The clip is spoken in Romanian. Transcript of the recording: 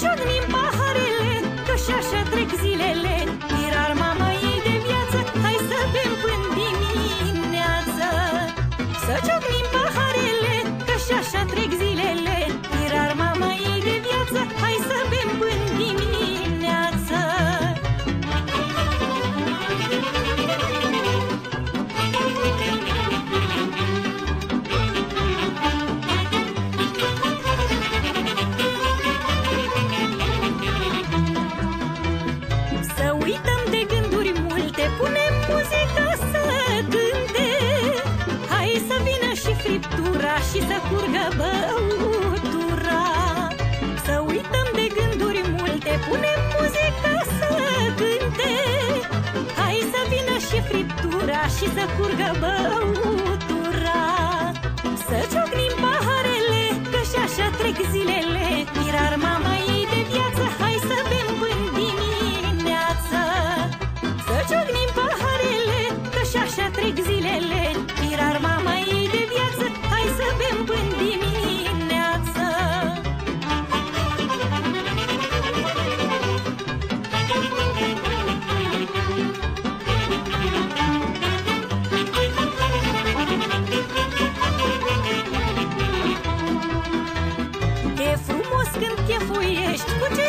turn să curgă băutura. Să uităm de gânduri multe, punem muzica să cânte. Hai să vină și friptura și să curgă băutura. escucha.